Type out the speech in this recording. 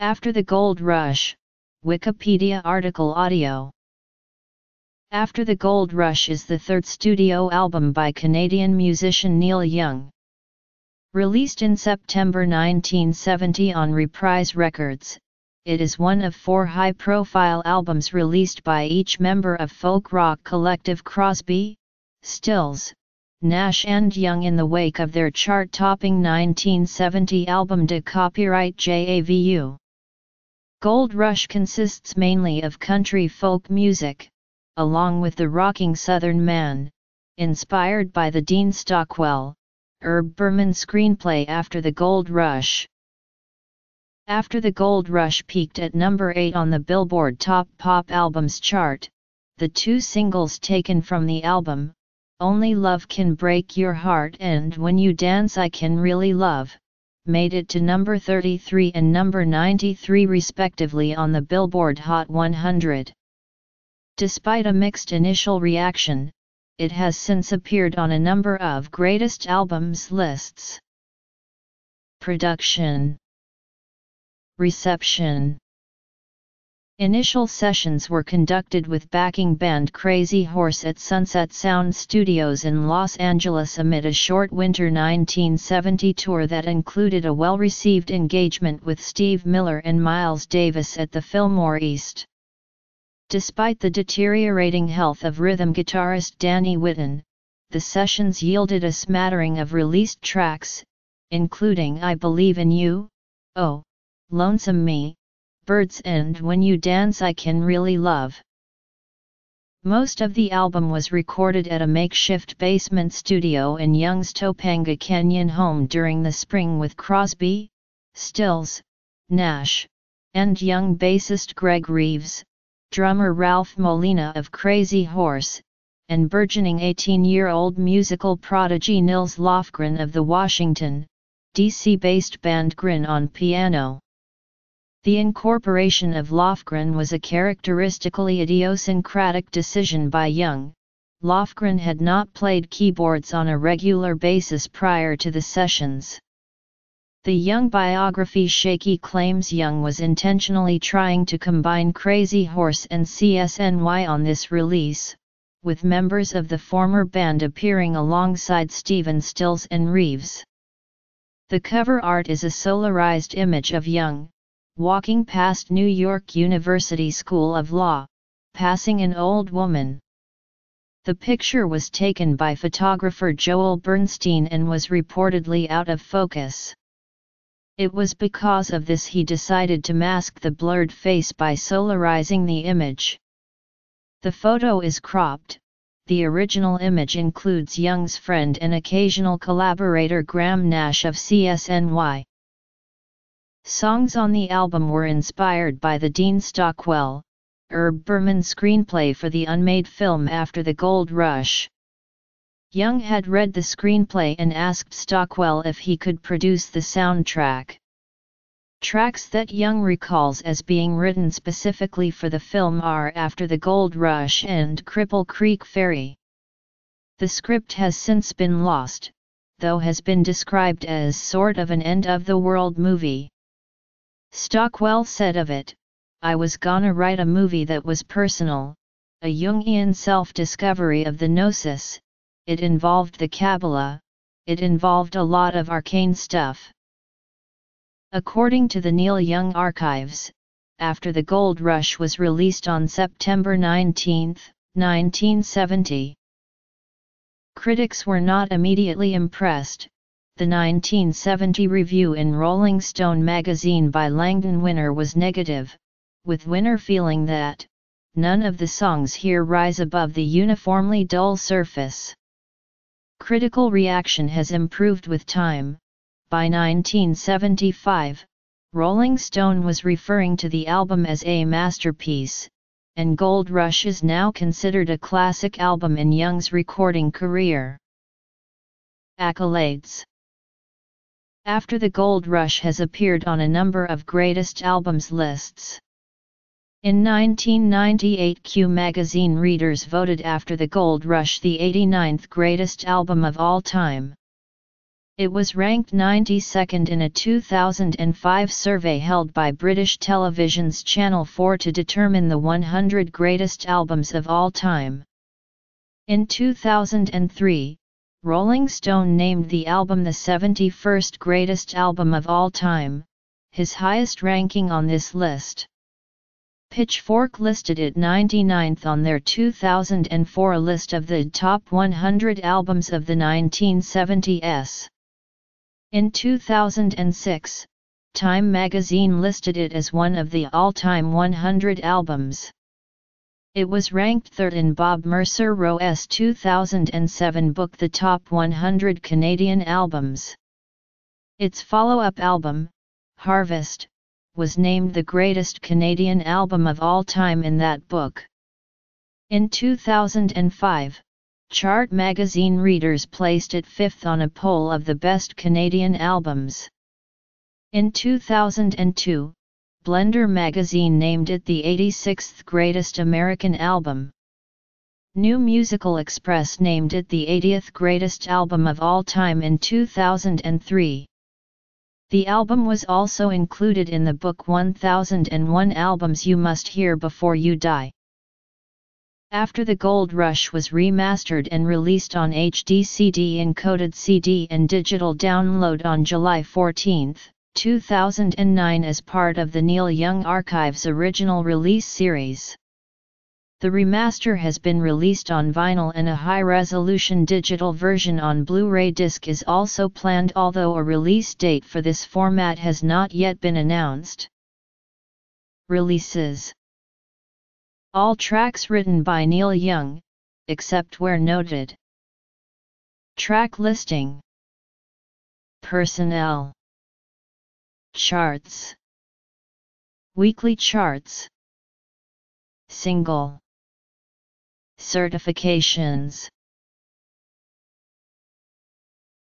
After the Gold Rush, Wikipedia article audio. After the Gold Rush is the third studio album by Canadian musician Neil Young. Released in September 1970 on Reprise Records, it is one of four high-profile albums released by each member of folk rock collective Crosby, Stills, Nash and Young in the wake of their chart-topping 1970 album De Copyright JAVU. Gold Rush consists mainly of country folk music, along with the rocking Southern Man, inspired by the Dean Stockwell, Herb Bermann screenplay After the Gold Rush. After the Gold Rush peaked at number 8 on the Billboard Top Pop Albums chart, the two singles taken from the album, only Love Can Break Your Heart and When You Dance I Can Really Love, made it to number 33 and number 93 respectively on the Billboard Hot 100. Despite a mixed initial reaction, it has since appeared on a number of greatest albums lists. Production Reception Initial sessions were conducted with backing band Crazy Horse at Sunset Sound Studios in Los Angeles amid a short winter 1970 tour that included a well-received engagement with Steve Miller and Miles Davis at the Fillmore East. Despite the deteriorating health of rhythm guitarist Danny Whitten, the sessions yielded a smattering of released tracks, including I Believe in You, Oh, Lonesome Me, Birds and When You Dance I Can Really Love. Most of the album was recorded at a makeshift basement studio in Young's Topanga Canyon home during the spring with Crosby, Stills, Nash, and young bassist Greg Reeves, drummer Ralph Molina of Crazy Horse, and burgeoning 18-year-old musical prodigy Nils Lofgren of the Washington, D.C.-based band Grin on piano. The incorporation of Lofgren was a characteristically idiosyncratic decision by Young. Lofgren had not played keyboards on a regular basis prior to the sessions. The Young biography Shaky claims Young was intentionally trying to combine Crazy Horse and CSNY on this release, with members of the former band appearing alongside Stephen Stills and Reeves. The cover art is a solarized image of Young, walking past New York University School of Law, passing an old woman. The picture was taken by photographer Joel Bernstein and was reportedly out of focus. It was because of this he decided to mask the blurred face by solarizing the image. The photo is cropped, the original image includes Young's friend and occasional collaborator Graham Nash of CSNY. Songs on the album were inspired by the Dean Stockwell, Herb Bermann screenplay for the unmade film After the Gold Rush. Young had read the screenplay and asked Stockwell if he could produce the soundtrack. Tracks that Young recalls as being written specifically for the film are After the Gold Rush and Cripple Creek Ferry. The script has since been lost, though has been described as sort of an end-of-the-world movie. Stockwell said of it, I was gonna write a movie that was personal, a Jungian self-discovery of the gnosis, it involved the Kabbalah, it involved a lot of arcane stuff. According to the Neil Young Archives, after the Gold Rush was released on September 19, 1970. Critics were not immediately impressed, the 1970 review in Rolling Stone magazine by Langdon Winner was negative, with Winner feeling that, none of the songs here rise above the uniformly dull surface. Critical reaction has improved with time. By 1975, Rolling Stone was referring to the album as a masterpiece, and Gold Rush is now considered a classic album in Young's recording career. Accolades after the Gold Rush has appeared on a number of greatest albums lists. In 1998 Q magazine readers voted After the Gold Rush the 89th greatest album of all time. It was ranked 92nd in a 2005 survey held by British television's Channel 4 to determine the 100 greatest albums of all time. In 2003, Rolling Stone named the album the 71st greatest album of all time, his highest ranking on this list. Pitchfork listed it 99th on their 2004 list of the top 100 albums of the 1970s. In 2006, Time magazine listed it as one of the all-time 100 albums. It was ranked third in Bob Mersereau's 2007 book The Top 100 Canadian Albums. Its follow-up album, Harvest, was named the greatest Canadian album of all time in that book. In 2005, Chart magazine readers placed it fifth on a poll of the best Canadian albums. In 2002, Blender magazine named it the 86th greatest American album. New Musical Express named it the 80th greatest album of all time in 2003. The album was also included in the book 1001 Albums You Must Hear Before You Die. After the Gold Rush was remastered and released on HD CD encoded CD and digital download on July 14, 2009 as part of the Neil Young Archives original release series. The remaster has been released on vinyl and a high-resolution digital version on Blu-ray disc is also planned although a release date for this format has not yet been announced. Releases all tracks written by Neil Young, except where noted. Track listing Personnel Charts. Weekly charts. Single. Certifications